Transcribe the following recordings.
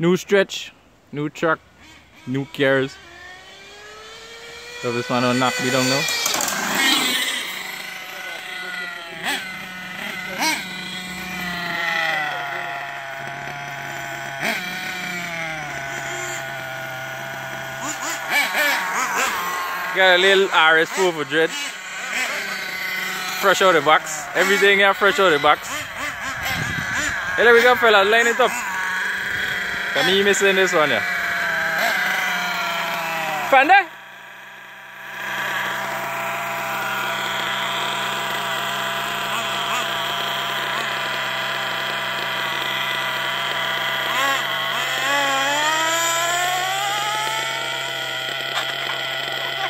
New stretch, new truck, new gears. So this one will knock me down now. Got a little RS4 for dread. Fresh out the box. Everything here fresh out the box. Hey, there we go, fella. Line it up. Can me missing this one here. Fanda?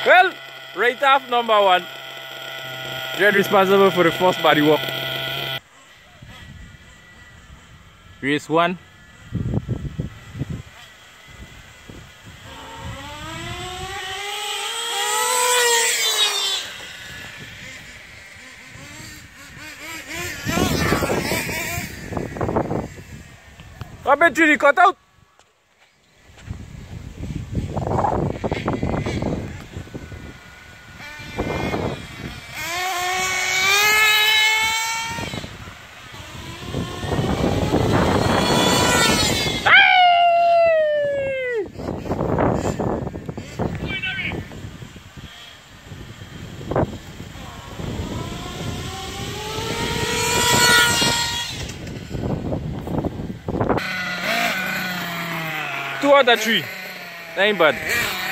Well, right off number one. Dread responsible for the first body work. Race one. I bet you the Two three. That ain't bad.